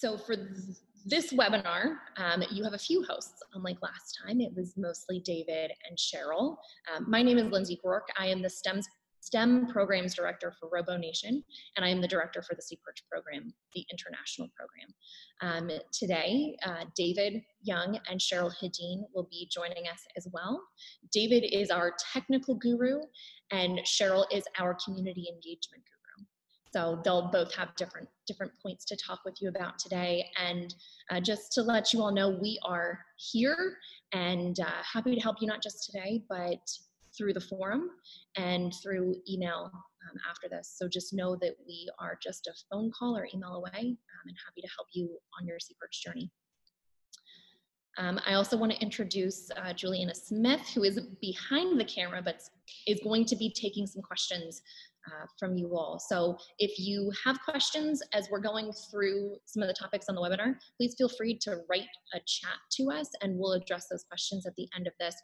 So for this webinar, um, you have a few hosts. Unlike last time, it was mostly David and Cheryl. Um, my name is Lindsey Rourke. I am the STEM, STEM Programs Director for RoboNation, and I am the Director for the SeaPerch program, the international program. Um, today, uh, David Young and Cheryl Hedin will be joining us as well. David is our technical guru, and Cheryl is our community engagement guru. So they'll both have different different points to talk with you about today. And uh, just to let you all know, we are here and uh, happy to help you not just today, but through the forum and through email um, after this. So just know that we are just a phone call or email away um, and happy to help you on your SeaPerch journey. Um, I also want to introduce uh, Juliana Smith, who is behind the camera, but is going to be taking some questions uh, from you all. So if you have questions as we're going through some of the topics on the webinar, please feel free to write a chat to us and we'll address those questions at the end of this.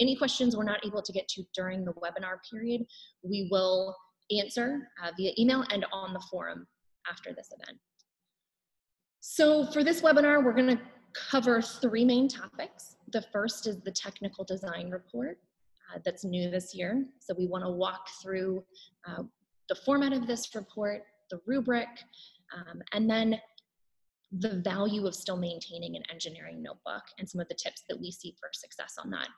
Any questions we're not able to get to during the webinar period, we will answer uh, via email and on the forum after this event. So for this webinar, we're gonna cover three main topics. The first is the technical design report uh, that's new this year. So we want to walk through uh, the format of this report, the rubric, um, and then the value of still maintaining an engineering notebook and some of the tips that we see for success on that.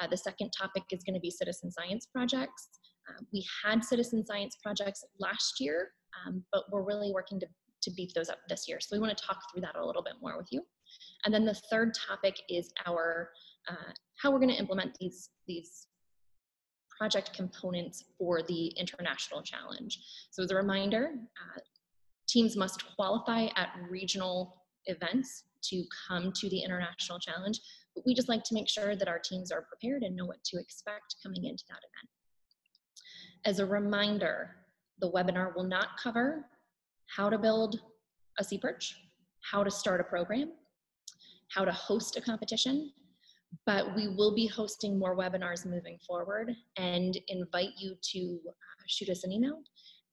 Uh, the second topic is going to be citizen science projects. Uh, we had citizen science projects last year, um, but we're really working to, to beef those up this year. So we want to talk through that a little bit more with you. And then the third topic is our uh, how we're going to implement these these project components for the international challenge. So as a reminder, uh, teams must qualify at regional events to come to the international challenge, but we just like to make sure that our teams are prepared and know what to expect coming into that event. As a reminder, the webinar will not cover how to build a SeaPerch, how to start a program, how to host a competition, but we will be hosting more webinars moving forward and invite you to uh, shoot us an email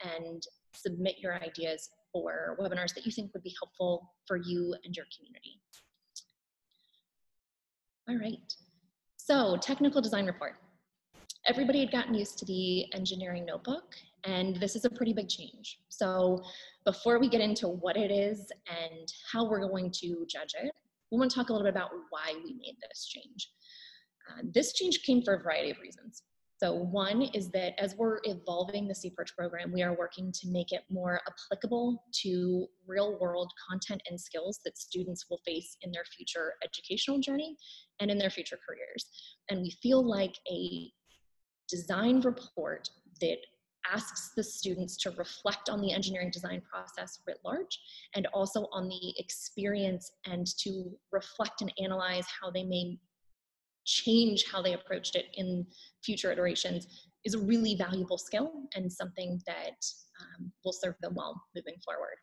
and submit your ideas for webinars that you think would be helpful for you and your community. All right, so technical design report. Everybody had gotten used to the engineering notebook and this is a pretty big change. So before we get into what it is and how we're going to judge it, we want to talk a little bit about why we made this change. Uh, this change came for a variety of reasons. So one is that as we're evolving the SeaPerch program, we are working to make it more applicable to real world content and skills that students will face in their future educational journey and in their future careers. And we feel like a design report that asks the students to reflect on the engineering design process writ large and also on the experience and to reflect and analyze how they may change how they approached it in future iterations is a really valuable skill and something that um, will serve them well moving forward.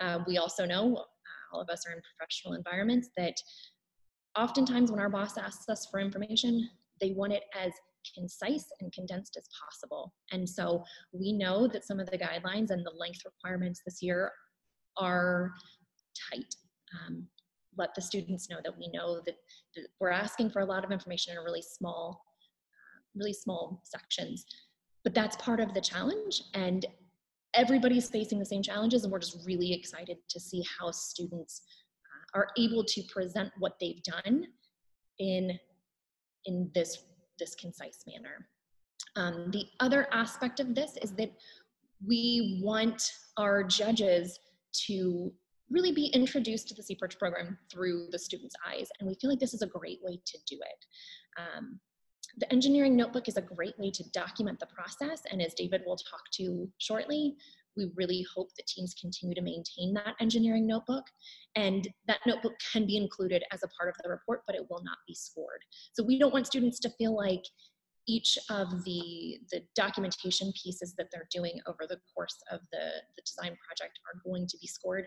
Uh, we also know, uh, all of us are in professional environments, that oftentimes when our boss asks us for information, they want it as concise and condensed as possible. And so we know that some of the guidelines and the length requirements this year are tight. Um, let the students know that we know that, we're asking for a lot of information in a really small, uh, really small sections. But that's part of the challenge and everybody's facing the same challenges and we're just really excited to see how students uh, are able to present what they've done in in this this concise manner. Um, the other aspect of this is that we want our judges to really be introduced to the SeaPerch program through the student's eyes, and we feel like this is a great way to do it. Um, the engineering notebook is a great way to document the process, and as David will talk to shortly, we really hope that teams continue to maintain that engineering notebook. And that notebook can be included as a part of the report, but it will not be scored. So we don't want students to feel like each of the, the documentation pieces that they're doing over the course of the, the design project are going to be scored,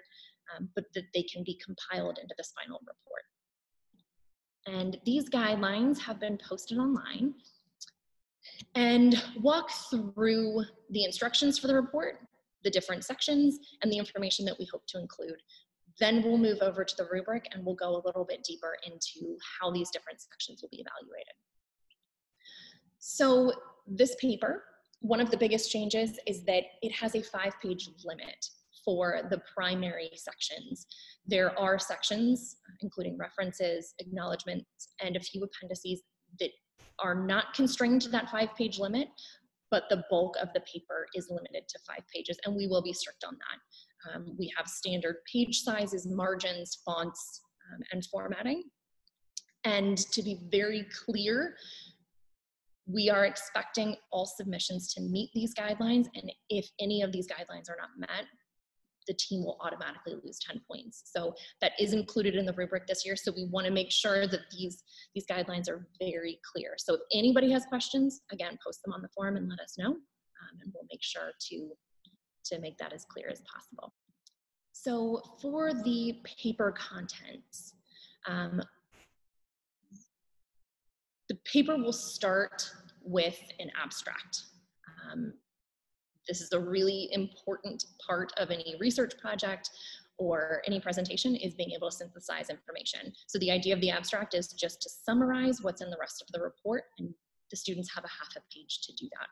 um, but that they can be compiled into this final report. And these guidelines have been posted online and walk through the instructions for the report, the different sections and the information that we hope to include. then we'll move over to the rubric and we'll go a little bit deeper into how these different sections will be evaluated. So this paper, one of the biggest changes is that it has a five page limit for the primary sections. There are sections, including references, acknowledgements, and a few appendices that are not constrained to that five page limit, but the bulk of the paper is limited to five pages, and we will be strict on that. Um, we have standard page sizes, margins, fonts, um, and formatting. And to be very clear, we are expecting all submissions to meet these guidelines, and if any of these guidelines are not met, the team will automatically lose 10 points. So that is included in the rubric this year. So we want to make sure that these, these guidelines are very clear. So if anybody has questions, again, post them on the forum and let us know. Um, and we'll make sure to, to make that as clear as possible. So for the paper contents, um, the paper will start with an abstract. Um, this is a really important part of any research project or any presentation is being able to synthesize information. So the idea of the abstract is just to summarize what's in the rest of the report and the students have a half a page to do that.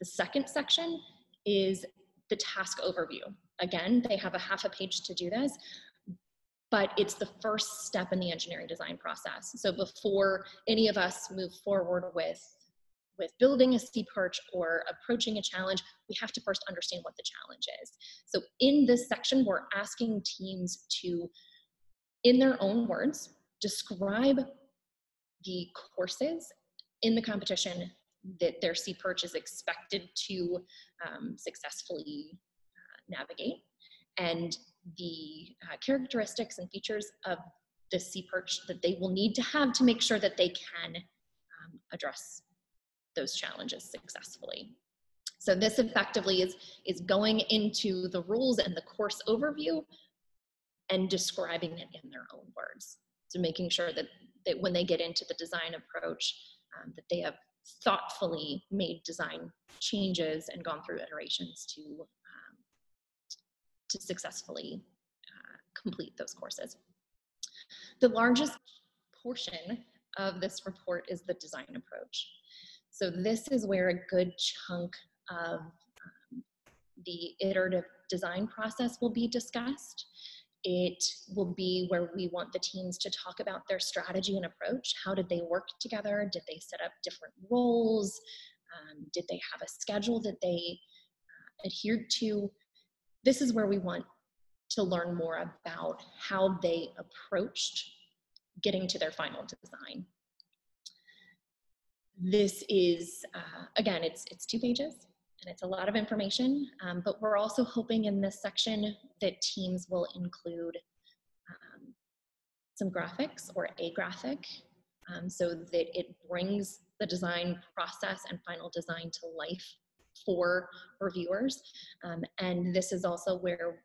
The second section is the task overview. Again, they have a half a page to do this, but it's the first step in the engineering design process. So before any of us move forward with with building a SeaPerch or approaching a challenge, we have to first understand what the challenge is. So in this section, we're asking teams to, in their own words, describe the courses in the competition that their SeaPerch is expected to um, successfully uh, navigate and the uh, characteristics and features of the SeaPerch that they will need to have to make sure that they can um, address those challenges successfully. So this effectively is, is going into the rules and the course overview and describing it in their own words. So making sure that, that when they get into the design approach, um, that they have thoughtfully made design changes and gone through iterations to, um, to successfully uh, complete those courses. The largest portion of this report is the design approach. So this is where a good chunk of um, the iterative design process will be discussed. It will be where we want the teams to talk about their strategy and approach. How did they work together? Did they set up different roles? Um, did they have a schedule that they uh, adhered to? This is where we want to learn more about how they approached getting to their final design this is, uh, again, it's, it's two pages and it's a lot of information, um, but we're also hoping in this section that teams will include um, some graphics or a graphic um, so that it brings the design process and final design to life for reviewers. Um, and this is also where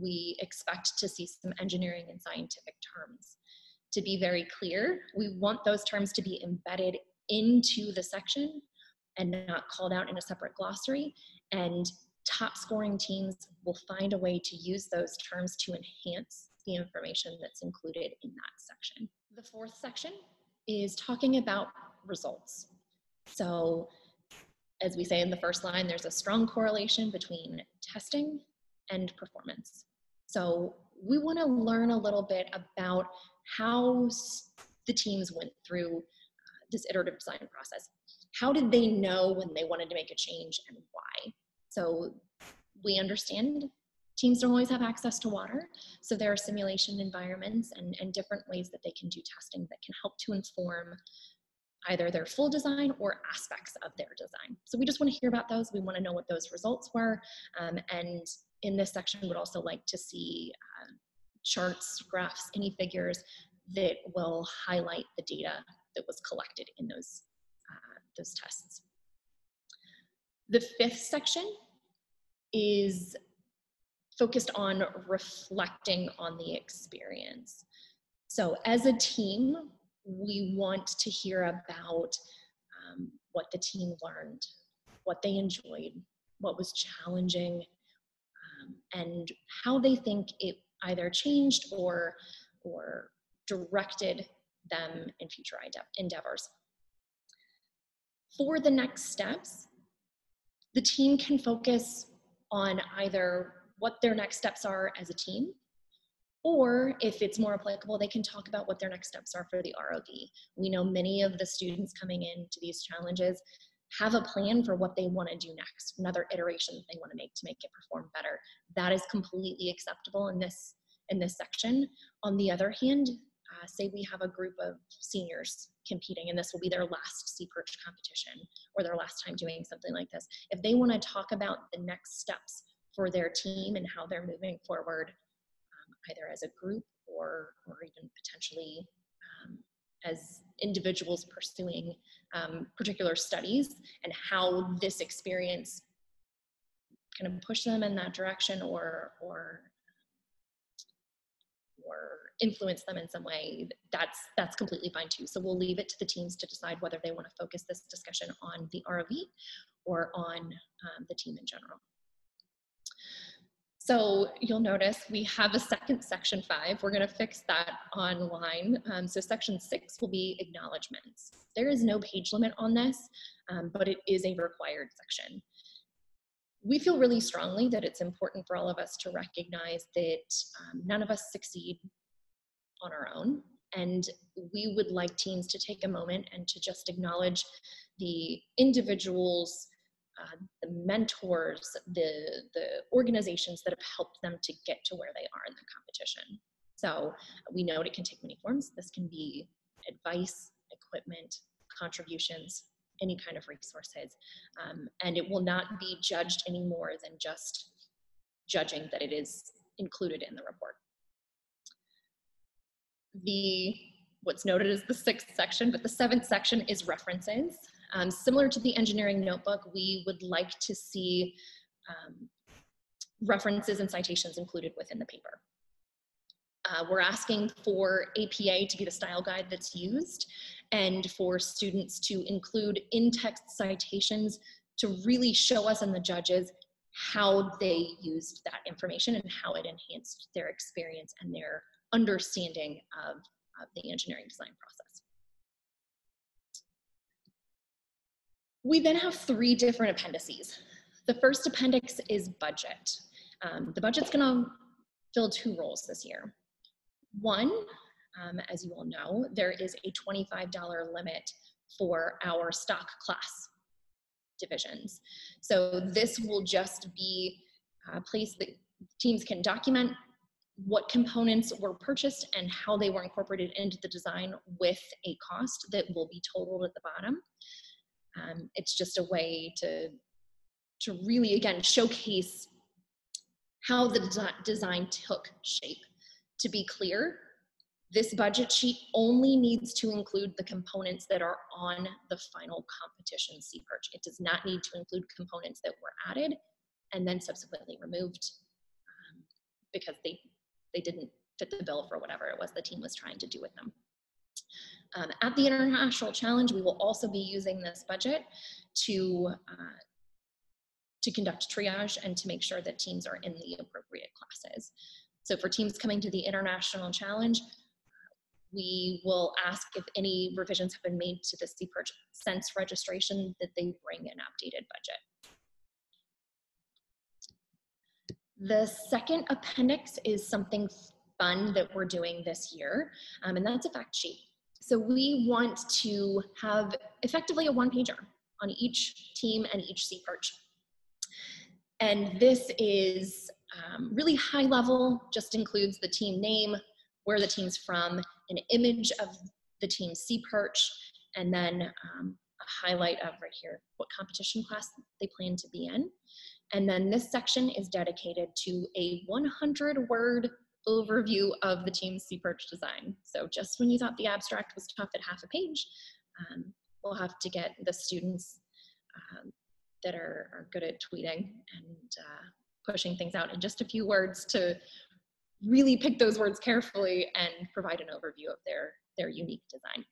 we expect to see some engineering and scientific terms. To be very clear, we want those terms to be embedded into the section and not called out in a separate glossary. And top scoring teams will find a way to use those terms to enhance the information that's included in that section. The fourth section is talking about results. So as we say in the first line, there's a strong correlation between testing and performance. So we want to learn a little bit about how the teams went through this iterative design process. How did they know when they wanted to make a change and why? So we understand teams don't always have access to water. So there are simulation environments and, and different ways that they can do testing that can help to inform either their full design or aspects of their design. So we just want to hear about those. We want to know what those results were. Um, and in this section, would also like to see uh, charts, graphs, any figures that will highlight the data that was collected in those, uh, those tests. The fifth section is focused on reflecting on the experience. So as a team, we want to hear about um, what the team learned, what they enjoyed, what was challenging, um, and how they think it either changed or, or directed them in future endeavors. For the next steps, the team can focus on either what their next steps are as a team, or if it's more applicable, they can talk about what their next steps are for the ROV. We know many of the students coming into these challenges have a plan for what they want to do next, another iteration that they want to make to make it perform better. That is completely acceptable in this in this section. On the other hand, uh, say we have a group of seniors competing and this will be their last SeaPerch competition or their last time doing something like this. If they want to talk about the next steps for their team and how they're moving forward, um, either as a group or, or even potentially um, as individuals pursuing um, particular studies and how this experience kind of push them in that direction or or or influence them in some way that's that's completely fine too so we'll leave it to the teams to decide whether they want to focus this discussion on the rov or on um, the team in general so you'll notice we have a second section five. We're gonna fix that online. Um, so section six will be acknowledgements. There is no page limit on this, um, but it is a required section. We feel really strongly that it's important for all of us to recognize that um, none of us succeed on our own. And we would like teams to take a moment and to just acknowledge the individuals uh, the mentors, the, the organizations that have helped them to get to where they are in the competition. So we know it can take many forms. This can be advice, equipment, contributions, any kind of resources. Um, and it will not be judged any more than just judging that it is included in the report. The what's noted as the sixth section, but the seventh section is references. Um, similar to the engineering notebook, we would like to see um, references and citations included within the paper. Uh, we're asking for APA to be the style guide that's used and for students to include in-text citations to really show us and the judges how they used that information and how it enhanced their experience and their understanding of, of the engineering design process. We then have three different appendices. The first appendix is budget. Um, the budget's gonna fill two roles this year. One, um, as you all know, there is a $25 limit for our stock class divisions. So this will just be a place that teams can document what components were purchased and how they were incorporated into the design with a cost that will be totaled at the bottom. Um, it's just a way to, to really, again, showcase how the de design took shape. To be clear, this budget sheet only needs to include the components that are on the final competition SeaPerch. It does not need to include components that were added and then subsequently removed um, because they, they didn't fit the bill for whatever it was the team was trying to do with them. Um, at the International Challenge, we will also be using this budget to, uh, to conduct triage and to make sure that teams are in the appropriate classes. So for teams coming to the International Challenge, we will ask if any revisions have been made to the SeaPerch sense registration that they bring an updated budget. The second appendix is something fun that we're doing this year, um, and that's a fact sheet. So we want to have effectively a one pager on each team and each SeaPerch. And this is um, really high level, just includes the team name, where the team's from, an image of the team's SeaPerch, and then um, a highlight of right here, what competition class they plan to be in. And then this section is dedicated to a 100 word overview of the team's SeaPerch design. So just when you thought the abstract was tough at half a page, um, we'll have to get the students um, that are, are, good at tweeting and uh, pushing things out in just a few words to really pick those words carefully and provide an overview of their, their unique design.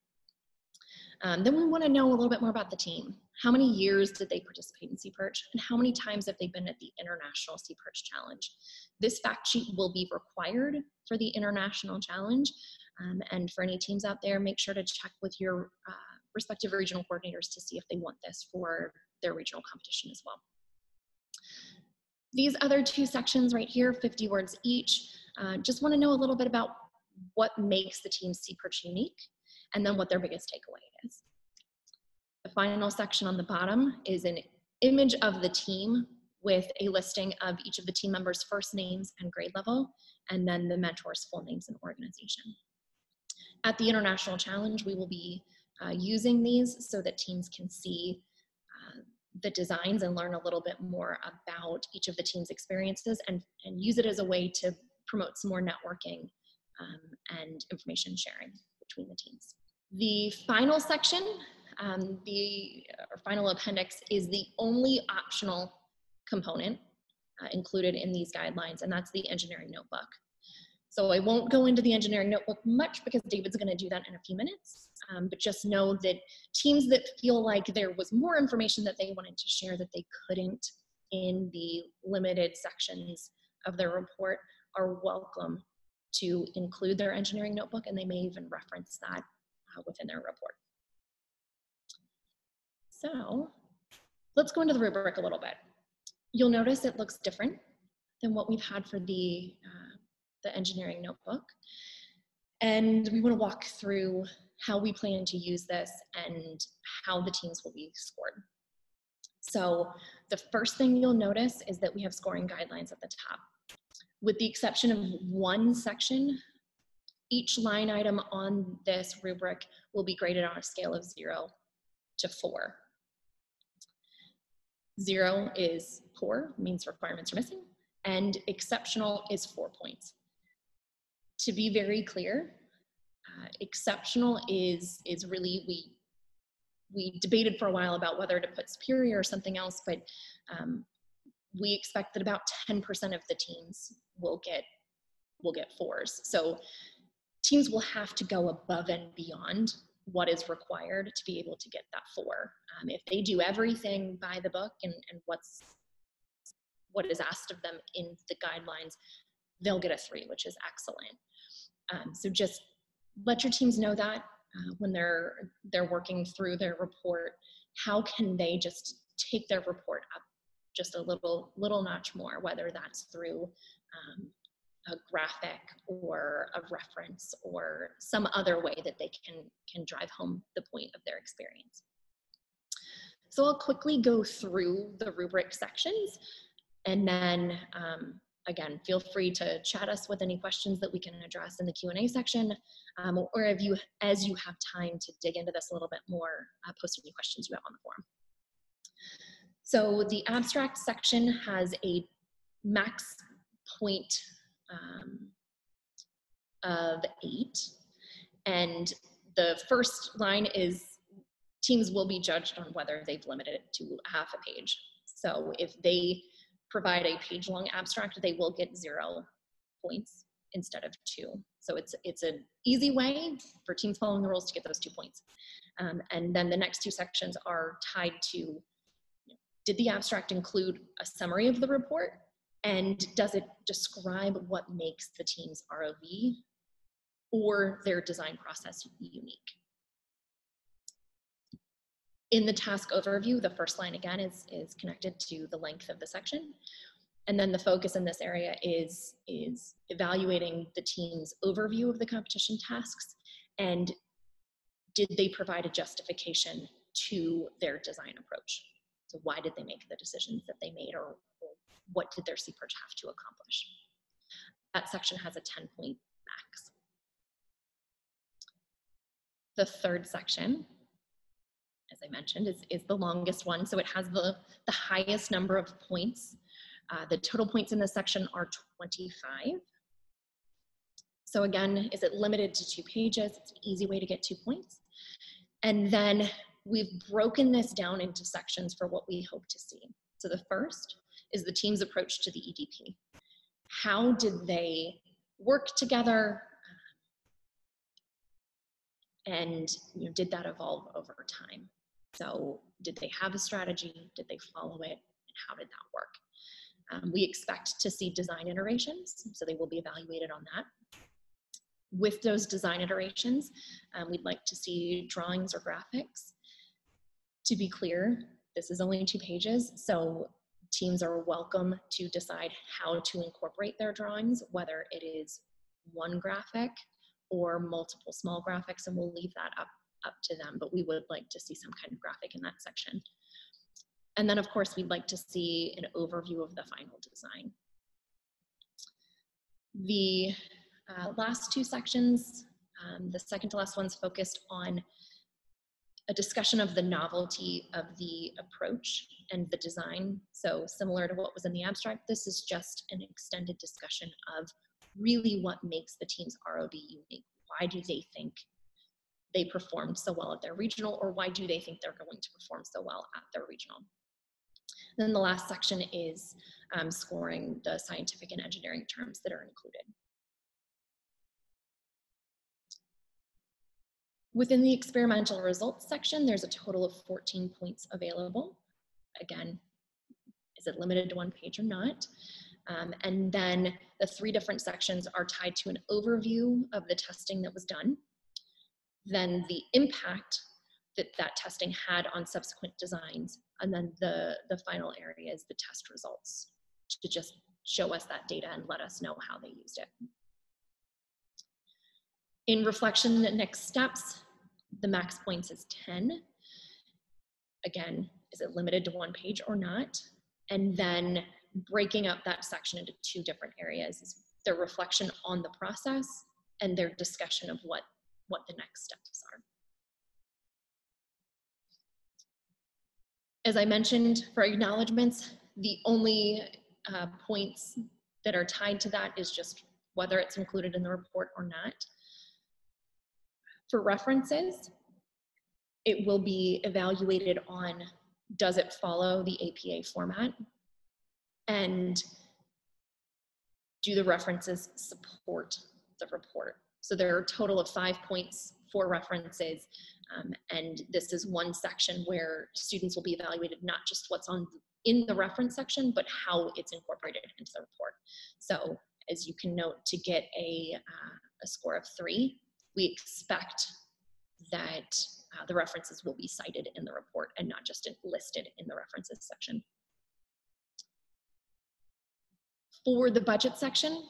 Um, then we want to know a little bit more about the team. How many years did they participate in SeaPerch and how many times have they been at the International SeaPerch Challenge? This fact sheet will be required for the International Challenge. Um, and for any teams out there, make sure to check with your uh, respective regional coordinators to see if they want this for their regional competition as well. These other two sections right here, 50 words each, uh, just want to know a little bit about what makes the team SeaPerch unique and then what their biggest takeaway is. The final section on the bottom is an image of the team with a listing of each of the team members' first names and grade level, and then the mentor's full names and organization. At the International Challenge, we will be uh, using these so that teams can see uh, the designs and learn a little bit more about each of the team's experiences and, and use it as a way to promote some more networking um, and information sharing between the teams. The final section, um, the final appendix, is the only optional component uh, included in these guidelines, and that's the engineering notebook. So I won't go into the engineering notebook much because David's gonna do that in a few minutes, um, but just know that teams that feel like there was more information that they wanted to share that they couldn't in the limited sections of their report are welcome to include their engineering notebook and they may even reference that uh, within their report. So let's go into the rubric a little bit. You'll notice it looks different than what we've had for the, uh, the engineering notebook. And we wanna walk through how we plan to use this and how the teams will be scored. So the first thing you'll notice is that we have scoring guidelines at the top. With the exception of one section, each line item on this rubric will be graded on a scale of zero to four. Zero is poor, means requirements are missing, and exceptional is four points. To be very clear, uh, exceptional is, is really, we, we debated for a while about whether to put superior or something else, but um, we expect that about 10% of the teams will get will get fours. So teams will have to go above and beyond what is required to be able to get that four. Um, if they do everything by the book and, and what's what is asked of them in the guidelines, they'll get a three, which is excellent. Um, so just let your teams know that uh, when they're they're working through their report, how can they just take their report up just a little little notch more, whether that's through um, a graphic or a reference or some other way that they can, can drive home the point of their experience. So I'll quickly go through the rubric sections and then um, again, feel free to chat us with any questions that we can address in the Q&A section um, or if you, as you have time to dig into this a little bit more, uh, post any questions you have on the forum. So the abstract section has a max point um, of eight. And the first line is teams will be judged on whether they've limited it to half a page. So if they provide a page long abstract, they will get zero points instead of two. So it's, it's an easy way for teams following the rules to get those two points. Um, and then the next two sections are tied to, did the abstract include a summary of the report? And does it describe what makes the team's ROV or their design process unique? In the task overview, the first line again is, is connected to the length of the section. And then the focus in this area is, is evaluating the team's overview of the competition tasks and did they provide a justification to their design approach? So why did they make the decisions that they made or, what did their SeaPerch have to accomplish? That section has a 10 point max. The third section, as I mentioned, is, is the longest one. So it has the, the highest number of points. Uh, the total points in this section are 25. So again, is it limited to two pages? It's an easy way to get two points. And then we've broken this down into sections for what we hope to see. So the first is the team's approach to the EDP. How did they work together? and you know, did that evolve over time? So did they have a strategy? Did they follow it? And how did that work? Um, we expect to see design iterations, so they will be evaluated on that. With those design iterations, um, we'd like to see drawings or graphics. To be clear, this is only two pages, so teams are welcome to decide how to incorporate their drawings, whether it is one graphic or multiple small graphics, and we'll leave that up, up to them, but we would like to see some kind of graphic in that section. And then of course, we'd like to see an overview of the final design. The uh, last two sections, um, the second to last one's focused on a discussion of the novelty of the approach and the design. So similar to what was in the abstract, this is just an extended discussion of really what makes the team's ROV unique. Why do they think they performed so well at their regional or why do they think they're going to perform so well at their regional? Then the last section is um, scoring the scientific and engineering terms that are included. Within the experimental results section, there's a total of 14 points available. Again, is it limited to one page or not? Um, and then the three different sections are tied to an overview of the testing that was done, then the impact that that testing had on subsequent designs, and then the, the final area is the test results to just show us that data and let us know how they used it. In reflection, the next steps, the max points is 10. Again, is it limited to one page or not? And then breaking up that section into two different areas is their reflection on the process and their discussion of what, what the next steps are. As I mentioned for acknowledgements, the only uh, points that are tied to that is just whether it's included in the report or not. For references, it will be evaluated on does it follow the APA format and do the references support the report. So there are a total of five points for references um, and this is one section where students will be evaluated not just what's on in the reference section, but how it's incorporated into the report. So as you can note, to get a, uh, a score of three, we expect that uh, the references will be cited in the report and not just listed in the references section. For the budget section,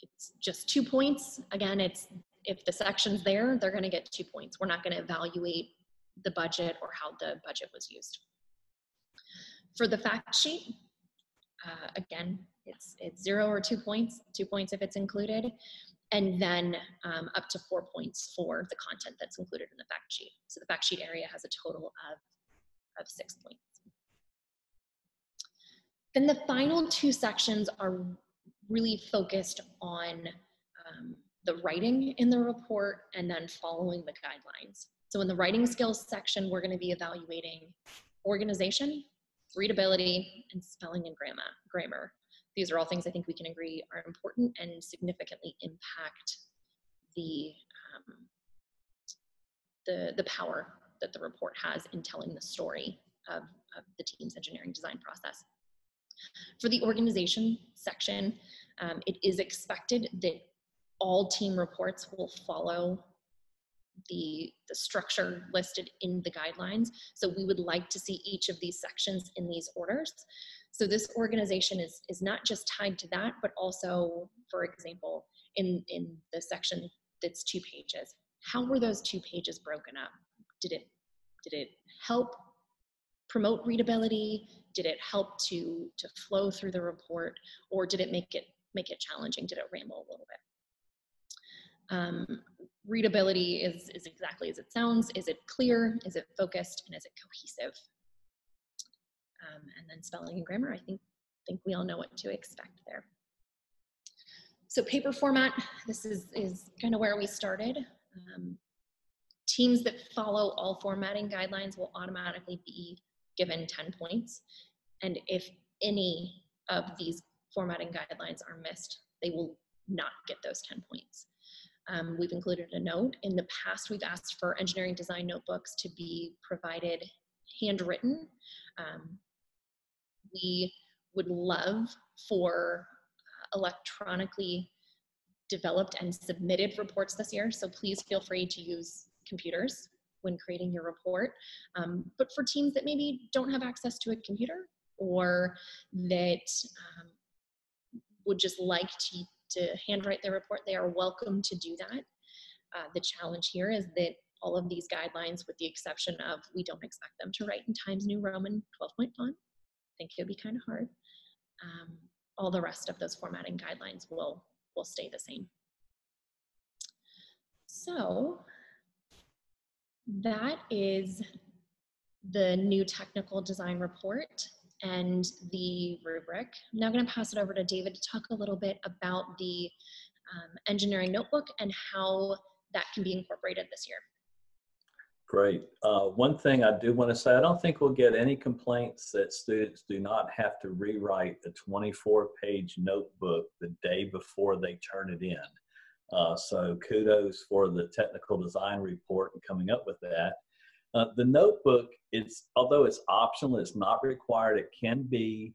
it's just two points. Again, it's if the section's there, they're gonna get two points. We're not gonna evaluate the budget or how the budget was used. For the fact sheet, uh, again, it's, it's zero or two points, two points if it's included, and then um, up to four points for the content that's included in the fact sheet. So the fact sheet area has a total of, of six points. Then the final two sections are really focused on um, the writing in the report and then following the guidelines. So in the writing skills section, we're gonna be evaluating organization, readability, and spelling and grammar. grammar. These are all things I think we can agree are important and significantly impact the, um, the, the power that the report has in telling the story of, of the team's engineering design process. For the organization section, um, it is expected that all team reports will follow the, the structure listed in the guidelines. So we would like to see each of these sections in these orders. So this organization is, is not just tied to that, but also, for example, in, in the section that's two pages, how were those two pages broken up? Did it, did it help promote readability? Did it help to, to flow through the report? Or did it make it, make it challenging? Did it ramble a little bit? Um, readability is, is exactly as it sounds. Is it clear? Is it focused? And is it cohesive? Um, and then spelling and grammar, I think, think we all know what to expect there. So paper format, this is, is kind of where we started. Um, teams that follow all formatting guidelines will automatically be given 10 points. And if any of these formatting guidelines are missed, they will not get those 10 points. um, we've included a note. In the past, we've asked for engineering design notebooks to be provided handwritten. Um, we would love for uh, electronically developed and submitted reports this year, so please feel free to use computers when creating your report. Um, but for teams that maybe don't have access to a computer or that um, would just like to, to handwrite their report, they are welcome to do that. Uh, the challenge here is that all of these guidelines, with the exception of we don't expect them to write in Times New Roman 12 point font, think it would be kind of hard. Um, all the rest of those formatting guidelines will, will stay the same. So that is the new technical design report and the rubric. I'm now going to pass it over to David to talk a little bit about the um, engineering notebook and how that can be incorporated this year. Great. Uh, one thing I do want to say, I don't think we'll get any complaints that students do not have to rewrite a 24 page notebook the day before they turn it in. Uh, so kudos for the technical design report and coming up with that. Uh, the notebook, it's although it's optional, it's not required. It can be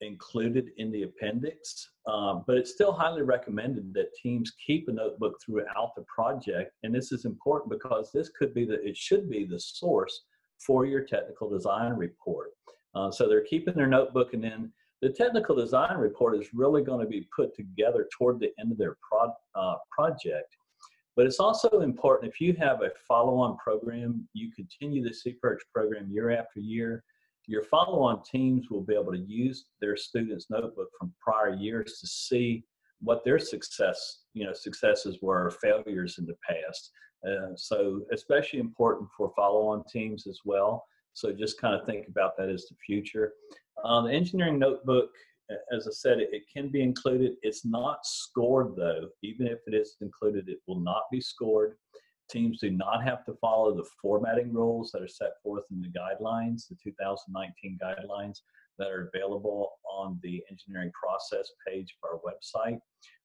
included in the appendix, um, but it's still highly recommended that teams keep a notebook throughout the project. And this is important because this could be the, it should be the source for your technical design report. Uh, so they're keeping their notebook and then the technical design report is really going to be put together toward the end of their pro, uh, project. But it's also important if you have a follow-on program, you continue the SeaPerch program year after year, your follow-on teams will be able to use their students' notebook from prior years to see what their success, you know, successes were, failures in the past. Uh, so especially important for follow-on teams as well. So just kind of think about that as the future. Um, the engineering notebook, as I said, it, it, can be included. It's not scored though. Even if it is included, it will not be scored. Teams do not have to follow the formatting rules that are set forth in the guidelines, the 2019 guidelines that are available on the engineering process page of our website.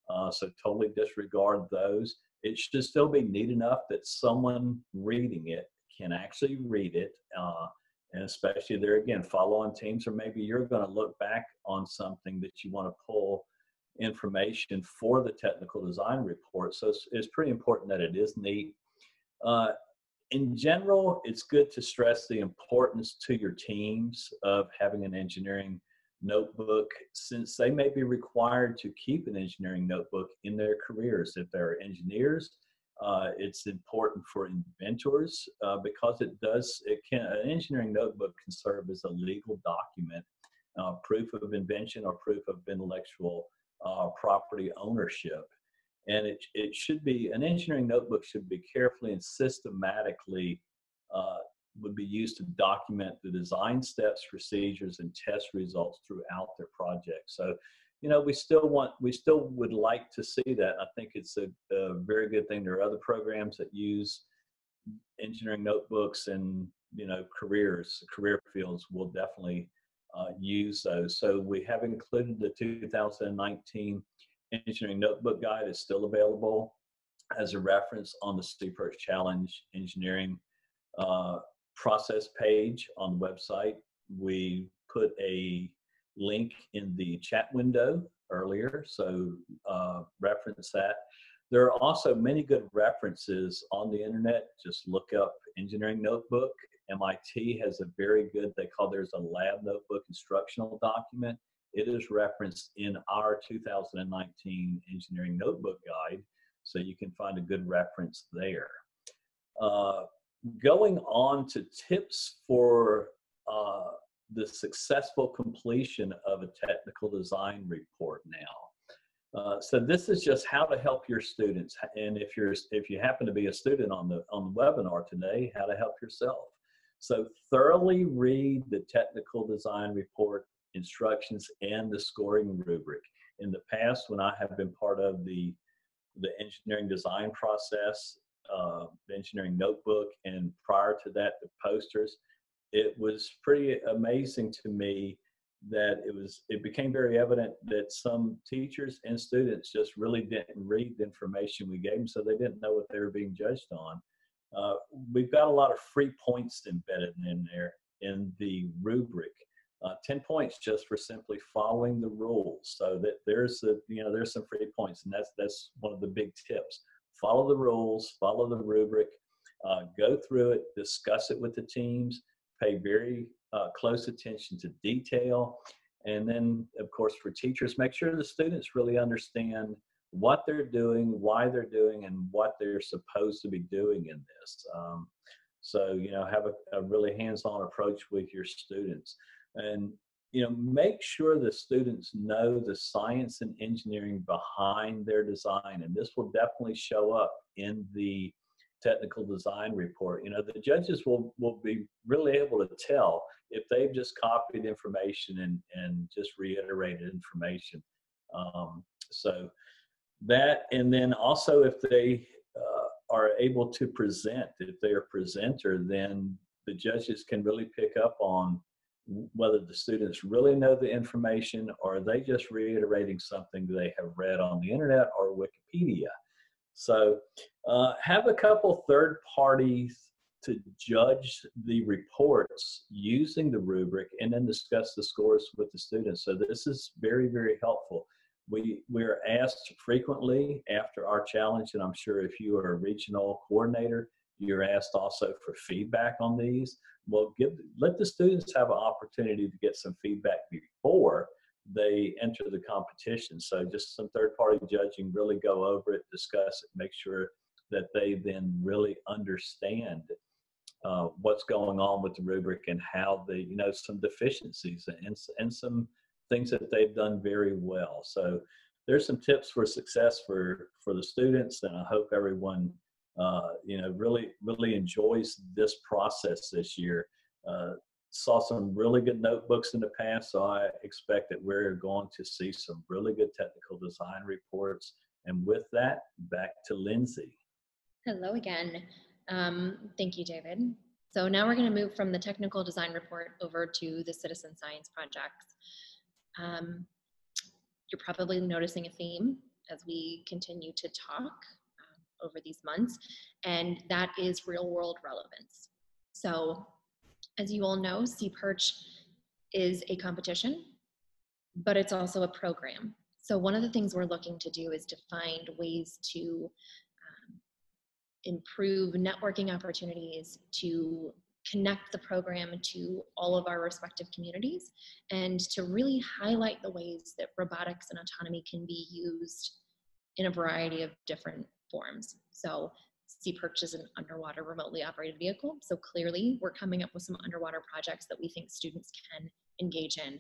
Uh, so totally disregard those. It should still be neat enough that someone reading it can actually read it. Uh, and especially there again, follow on teams, or maybe you're going to look back on something that you want to pull information for the technical design report. So it's, it's pretty important that it is neat. Uh, in general, it's good to stress the importance to your teams of having an engineering notebook since they may be required to keep an engineering notebook in their careers. If they're engineers, uh, it's important for inventors uh, because it does, it can, an engineering notebook can serve as a legal document, uh, proof of invention or proof of intellectual uh, property ownership. And it, it should be, an engineering notebook should be carefully and systematically uh, would be used to document the design steps, procedures, and test results throughout their project. So you know, we still want, we still would like to see that. I think it's a, a very good thing. There are other programs that use engineering notebooks and, you know, careers, career fields will definitely uh, use those. So we have included the 2019 engineering notebook guide is still available as a reference on the SeaPerch Challenge engineering uh, process page on the website. We put a link in the chat window earlier, so uh, reference that. There are also many good references on the internet. Just look up Engineering Notebook. MIT has a very good, they call theirs a lab notebook instructional document. It is referenced in our 2019 Engineering Notebook Guide, so you can find a good reference there. Uh, going on to tips for uh, the successful completion of a technical design report now. Uh, so this is just how to help your students, and if you're if you happen to be a student on the on the webinar today, how to help yourself. So thoroughly read the technical design report instructions and the scoring rubric. In the past, when I have been part of the the engineering design process, uh, the engineering notebook, and prior to that, the posters, it was pretty amazing to me that it was it became very evident that some teachers and students just really didn't read the information we gave them, so they didn't know what they were being judged on. Uh, we've got a lot of free points embedded in there in the rubric. Uh, 10 points just for simply following the rules so that there's a you know there's some free points and that's that's one of the big tips follow the rules follow the rubric uh, go through it discuss it with the teams pay very uh, close attention to detail. And then, of course, for teachers, make sure the students really understand what they're doing, why they're doing, and what they're supposed to be doing in this. Um, so, you know, have a, a really hands on approach with your students. And, you know, make sure the students know the science and engineering behind their design. And this will definitely show up in the technical design report. You know, the judges will, will be really able to tell if they've just copied information and, and just reiterated information. Um, so that, and then also if they uh, are able to present, if they're a presenter, then the judges can really pick up on whether the students really know the information or are they just reiterating something they have read on the internet or Wikipedia. So uh, have a couple third parties to judge the reports using the rubric and then discuss the scores with the students. So this is very, very helpful. We, we're asked frequently after our challenge, and I'm sure if you are a regional coordinator, you're asked also for feedback on these. Well, give, let the students have an opportunity to get some feedback before they enter the competition. So just some third party judging, really go over it, discuss it, make sure that they then really understand uh, what's going on with the rubric and how the, you know, some deficiencies and, and some things that they've done very well. So there's some tips for success for, for the students and I hope everyone, uh, you know, really, really enjoys this process this year. Uh, saw some really good notebooks in the past, so I expect that we're going to see some really good technical design reports. And with that, back to Lindsey. Hello again. Um, thank you, David. So now we're going to move from the technical design report over to the citizen science projects. Um, you're probably noticing a theme as we continue to talk over these months, and that is real world relevance. So as you all know, SeaPerch is a competition, but it's also a program. So one of the things we're looking to do is to find ways to um, improve networking opportunities, to connect the program to all of our respective communities, and to really highlight the ways that robotics and autonomy can be used in a variety of different forms. So SeaPerch is an underwater remotely operated vehicle. So clearly we're coming up with some underwater projects that we think students can engage in.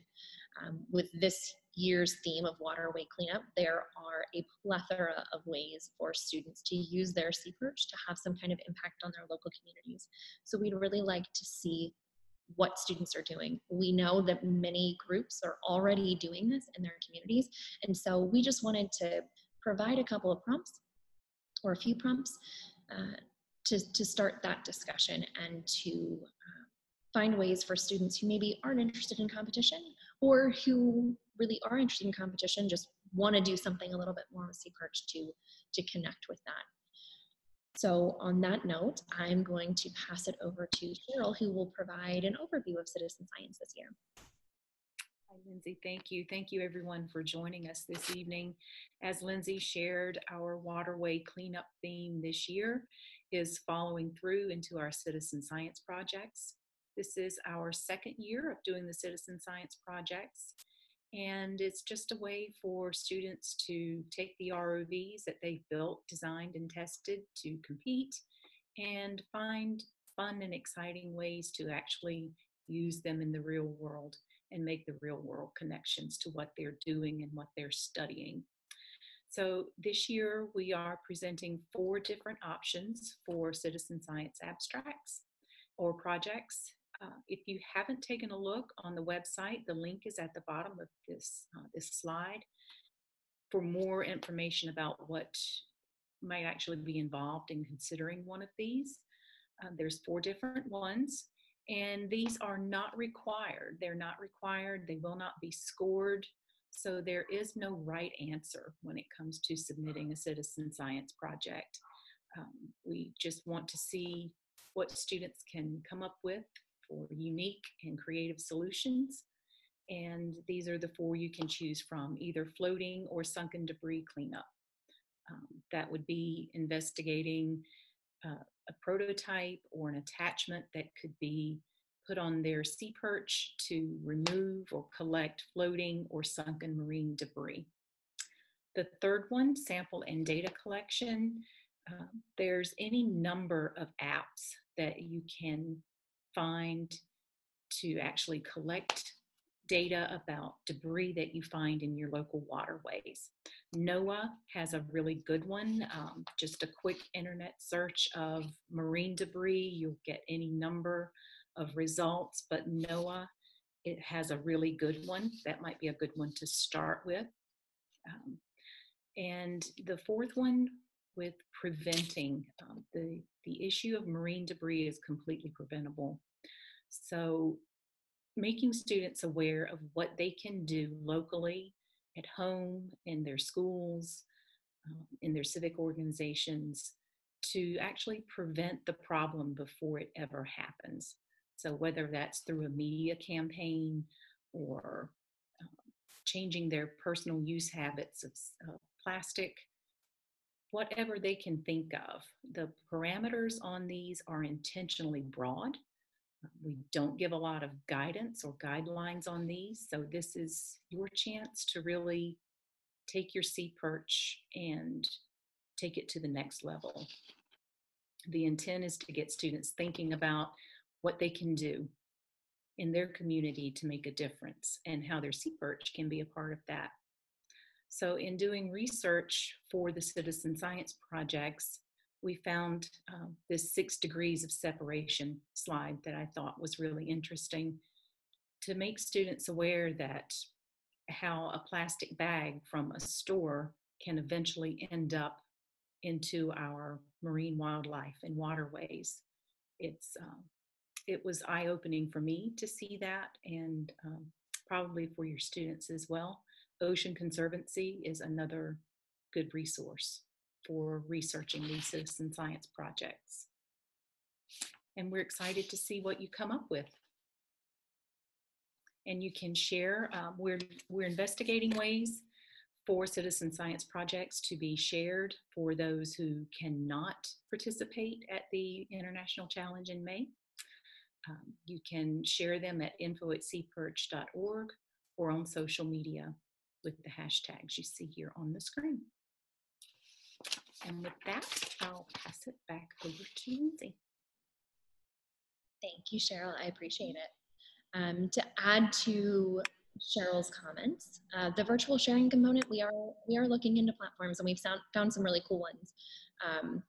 Um, with this year's theme of waterway cleanup, there are a plethora of ways for students to use their SeaPerch to have some kind of impact on their local communities. So we'd really like to see what students are doing. We know that many groups are already doing this in their communities. And so we just wanted to provide a couple of prompts or a few prompts uh, to, to start that discussion and to uh, find ways for students who maybe aren't interested in competition or who really are interested in competition, just want to do something a little bit more with SeaPerch to, to connect with that. So on that note, I'm going to pass it over to Cheryl, who will provide an overview of citizen science this year. Hi, Lindsey. Thank you. Thank you, everyone, for joining us this evening. As Lindsey shared, our waterway cleanup theme this year is following through into our citizen science projects. This is our second year of doing the citizen science projects, and it's just a way for students to take the ROVs that they've built, designed, and tested to compete and find fun and exciting ways to actually use them in the real world and make the real world connections to what they're doing and what they're studying. So this year we are presenting four different options for citizen science abstracts or projects. Uh, if you haven't taken a look on the website, the link is at the bottom of this, uh, this slide for more information about what might actually be involved in considering one of these. Uh, there's four different ones And these are not required. They're not required. They will not be scored. So there is no right answer when it comes to submitting a citizen science project. Um, we just want to see what students can come up with for unique and creative solutions. And these are the four you can choose from, either floating or sunken debris cleanup. Um, that would be investigating uh, a prototype or an attachment that could be put on their SeaPerch to remove or collect floating or sunken marine debris. The third one, sample and data collection. Uh, there's any number of apps that you can find to actually collect data about debris that you find in your local waterways. NOAA has a really good one. Um, just a quick internet search of marine debris, you'll get any number of results, but NOAA, it has a really good one. That might be a good one to start with. Um, and the fourth one with preventing um, the, the issue of marine debris is completely preventable. So making students aware of what they can do locally at home, in their schools, um, in their civic organizations to actually prevent the problem before it ever happens. So, whether that's through a media campaign or um, changing their personal use habits of uh, plastic, whatever they can think of. The parameters on these are intentionally broad. We don't give a lot of guidance or guidelines on these, so this is your chance to really take your SeaPerch and take it to the next level. The intent is to get students thinking about what they can do in their community to make a difference and how their SeaPerch can be a part of that. So, in doing research for the citizen science projects, we found um, this six degrees of separation slide that I thought was really interesting to make students aware that how a plastic bag from a store can eventually end up into our marine wildlife and waterways. It's um, it was eye opening for me to see that, and um, probably for your students as well. Ocean Conservancy is another good resource for researching these citizen science projects. And we're excited to see what you come up with. And you can share, um, we're, we're investigating ways for citizen science projects to be shared for those who cannot participate at the International Challenge in May. Um, you can share them at info at seaperch.org or on social media with the hashtags you see here on the screen. And with that, I'll pass it back over to Lindsey. Thank you, Cheryl. I appreciate it. Um, to add to Cheryl's comments, uh, the virtual sharing component, we are we are looking into platforms and we've found, found some really cool ones. Um,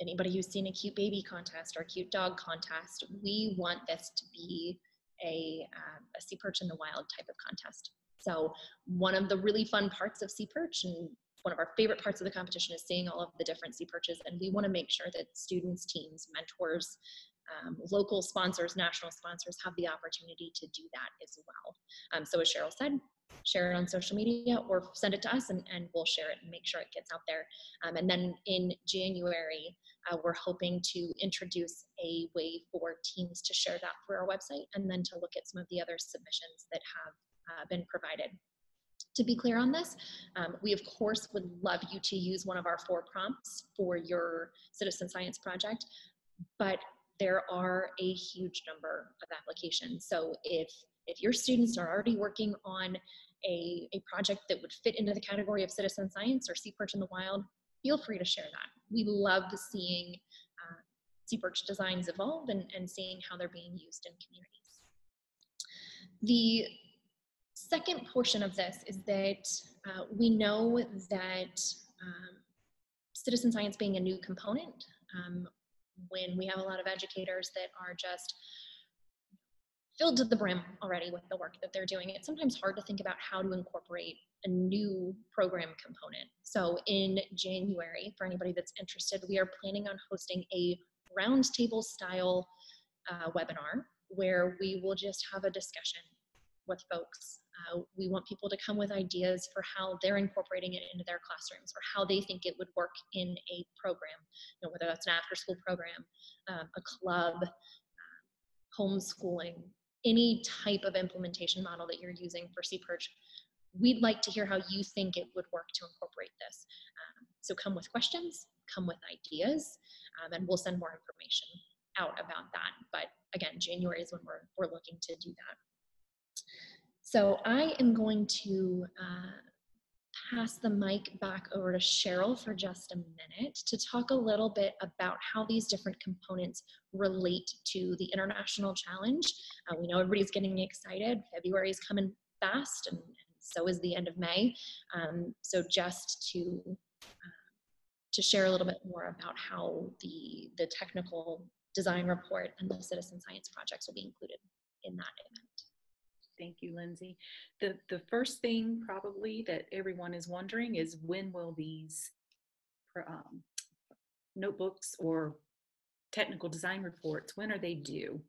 anybody who's seen a cute baby contest or a cute dog contest, we want this to be a, uh, a SeaPerch in the wild type of contest. So one of the really fun parts of SeaPerch and one of our favorite parts of the competition is seeing all of the different SeaPerches and we want to make sure that students teams mentors um, local sponsors national sponsors have the opportunity to do that as well. Um, so as cheryl said share it on social media or send it to us and, and we'll share it and make sure it gets out there. Um, and then in january uh, we're hoping to introduce a way for teams to share that through our website and then to look at some of the other submissions that have uh, been provided to be clear on this, um, we of course would love you to use one of our four prompts for your citizen science project, but there are a huge number of applications. So if, if your students are already working on a, a project that would fit into the category of citizen science or SeaPerch in the wild, feel free to share that. We love seeing uh, SeaPerch designs evolve and, and seeing how they're being used in communities. The second portion of this is that uh, we know that um, citizen science being a new component, um, when we have a lot of educators that are just filled to the brim already with the work that they're doing, it's sometimes hard to think about how to incorporate a new program component. So in January, for anybody that's interested, we are planning on hosting a roundtable style uh, webinar where we will just have a discussion with folks. Uh, we want people to come with ideas for how they're incorporating it into their classrooms or how they think it would work in a program, you know, whether that's an after school program, um, a club, homeschooling, any type of implementation model that you're using for SeaPerch. We'd like to hear how you think it would work to incorporate this. Um, so come with questions, come with ideas, um, and we'll send more information out about that. But again, January is when we're, we're looking to do that. So I am going to uh, pass the mic back over to Cheryl for just a minute to talk a little bit about how these different components relate to the International Challenge. Uh, we know everybody's getting excited. February is coming fast and, and so is the end of May. Um, so just to uh, to share a little bit more about how the, the technical design report and the citizen science projects will be included in that event. Thank you, Lindsey. The, the first thing probably that everyone is wondering is when will these um, notebooks or technical design reports, when are they due?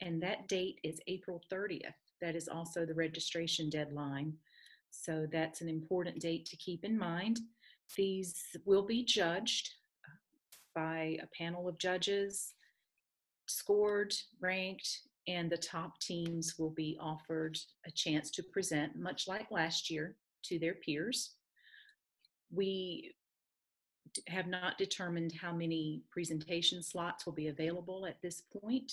And that date is April 30th. That is also the registration deadline. So that's an important date to keep in mind. These will be judged uh, by a panel of judges, scored, ranked, and the top teams will be offered a chance to present, much like last year, to their peers. We have not determined how many presentation slots will be available at this point.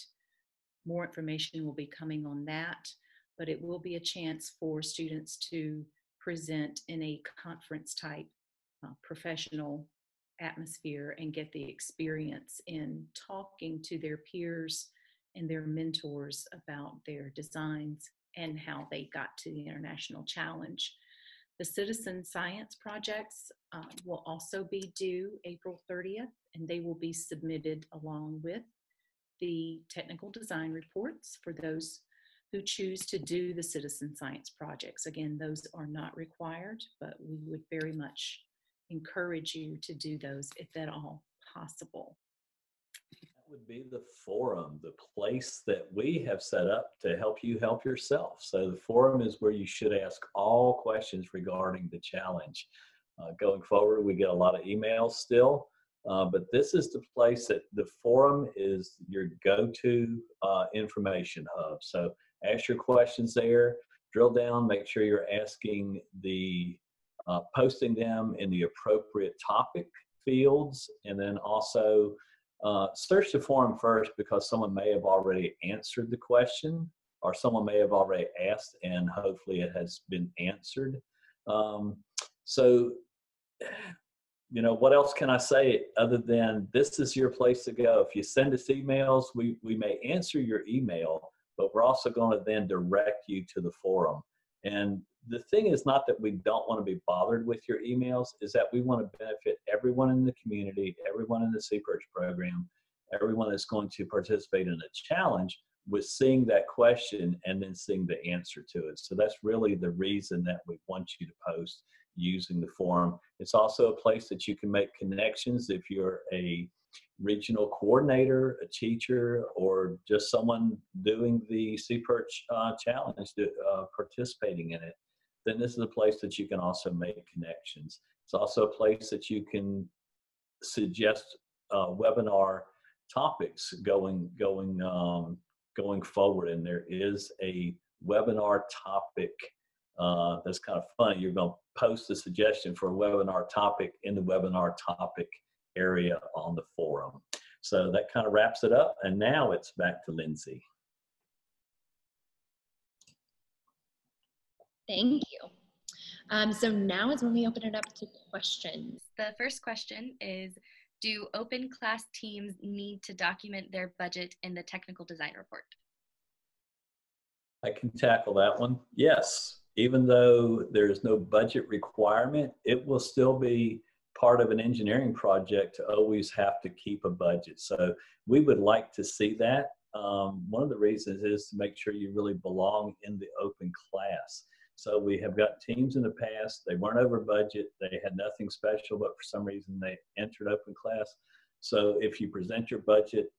More information will be coming on that, but it will be a chance for students to present in a conference type uh, professional atmosphere and get the experience in talking to their peers and their mentors about their designs and how they got to the International Challenge. The citizen science projects uh, will also be due April 30th, and they will be submitted along with the technical design reports for those who choose to do the citizen science projects. Again, those are not required, but we would very much encourage you to do those if at all possible. Would be the forum, the place that we have set up to help you help yourself. So the forum is where you should ask all questions regarding the challenge. Uh, going forward, we get a lot of emails still, uh, but this is the place that the forum is your go-to uh, information hub. So ask your questions there, drill down, make sure you're asking the uh, posting them in the appropriate topic fields, and then also uh, search the forum first because someone may have already answered the question or someone may have already asked and hopefully it has been answered. Um, so, you know, what else can I say other than this is your place to go? If you send us emails, we, we may answer your email, but we're also going to then direct you to the forum. And the thing is not that we don't want to be bothered with your emails, is that we want to benefit everyone in the community, everyone in the SeaPerch program, everyone that's going to participate in a challenge with seeing that question and then seeing the answer to it. So that's really the reason that we want you to post using the forum. It's also a place that you can make connections if you're a regional coordinator, a teacher, or just someone doing the SeaPerch uh, challenge, uh, participating in it then this is a place that you can also make connections. It's also a place that you can suggest uh, webinar topics going going um, going forward. And there is a webinar topic uh, that's kind of funny. You're going to post a suggestion for a webinar topic in the webinar topic area on the forum. So that kind of wraps it up. And now it's back to Lindsey. Thank you. Um, so now is when we open it up to questions. The first question is, do open class teams need to document their budget in the technical design report? I can tackle that one. Yes, even though there is no budget requirement, it will still be part of an engineering project to always have to keep a budget. So we would like to see that. Um, one of the reasons is to make sure you really belong in the open class. So we have got teams in the past, they weren't over budget, they had nothing special, but for some reason they entered open class. So if you present your budget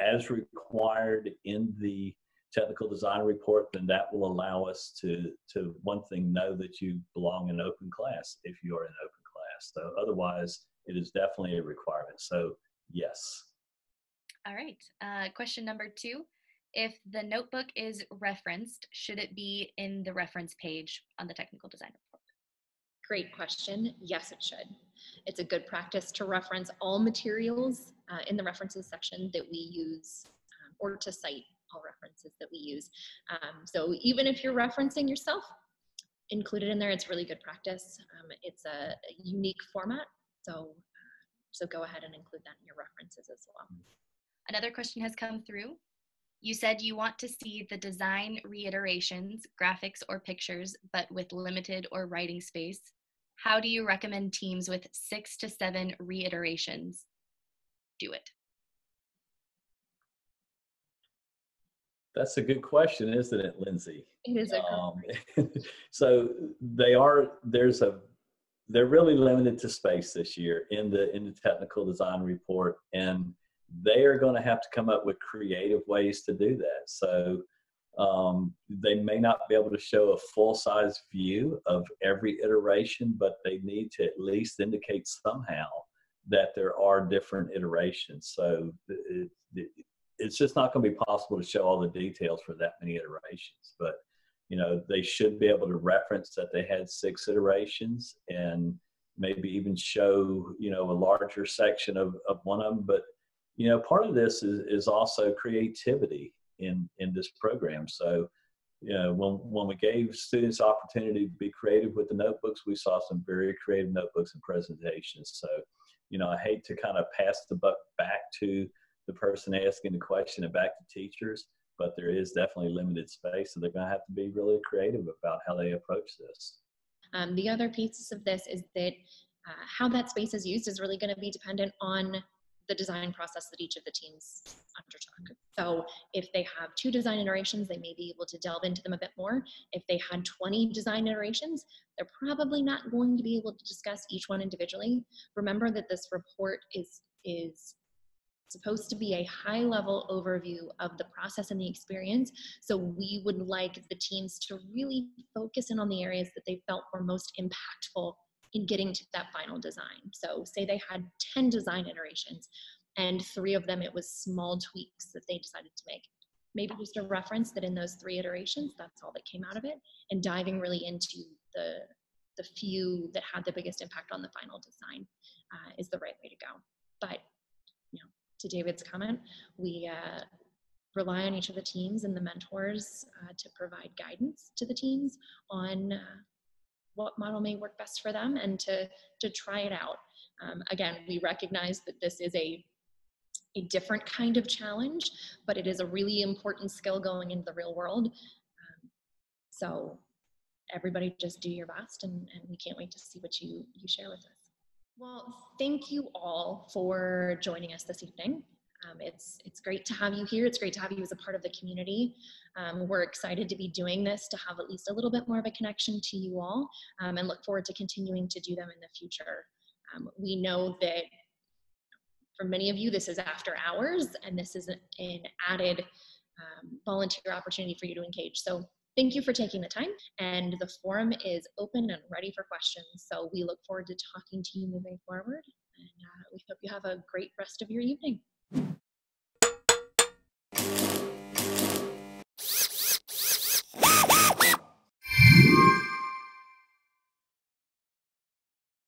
as required in the technical design report, then that will allow us to, to one thing, know that you belong in open class if you are in open class. So otherwise, it is definitely a requirement. So yes. All right. Uh, question number two. If the notebook is referenced, should it be in the reference page on the technical design report? Great question. Yes, it should. It's a good practice to reference all materials uh, in the references section that we use um, or to cite all references that we use. Um, so even if you're referencing yourself, include it in there. It's really good practice. Um, it's a, a, unique format. So, so go ahead and include that in your references as well. Another question has come through. You said you want to see the design reiterations, graphics or pictures, but with limited or writing space. How do you recommend teams with six to seven reiterations do it? That's a good question, isn't it, Lindsey? It is a um, so they are there's a they're really limited to space this year in the in the technical design report, and they are going to have to come up with creative ways to do that. So um, they may not be able to show a full size view of every iteration, but they need to at least indicate somehow that there are different iterations. So it, it, it's just not going to be possible to show all the details for that many iterations. But you know, they should be able to reference that they had six iterations and maybe even show you know a larger section of, of one of them. But you know, part of this is, is also creativity in in this program. So, you know, when when we gave students opportunity to be creative with the notebooks, we saw some very creative notebooks and presentations. So, you know, I hate to kind of pass the buck back to the person asking the question and back to teachers, but there is definitely limited space, so they're going to have to be really creative about how they approach this. Um, the other piece of this is that uh, how that space is used is really going to be dependent on the design process that each of the teams undertook. So if they have two design iterations, they may be able to delve into them a bit more. If they had 20 design iterations, they're probably not going to be able to discuss each one individually. Remember that this report is, is supposed to be a high level overview of the process and the experience. So we would like the teams to really focus in on the areas that they felt were most impactful in getting to that final design. So say they had 10 design iterations and three of them it was small tweaks that they decided to make. Maybe just a reference that in those three iterations, that's all that came out of it and diving really into the, the few that had the biggest impact on the final design uh, is the right way to go. But, to David's comment, we uh, rely on each of the teams and the mentors uh, to provide guidance to the teams on uh, what model may work best for them and to, to try it out. Um, again, we recognize that this is a, a different kind of challenge, but it is a really important skill going into the real world. Um, so everybody just do your best and, and we can't wait to see what you, you share with us. Well, thank you all for joining us this evening. Um, it's, it's great to have you here. It's great to have you as a part of the community. Um, we're excited to be doing this to have at least a little bit more of a connection to you all um, and look forward to continuing to do them in the future. Um, we know that for many of you, this is after hours and this is an added um, volunteer opportunity for you to engage. So thank you for taking the time and the forum is open and ready for questions. So we look forward to talking to you moving forward and uh, we hope you have a great rest of your evening.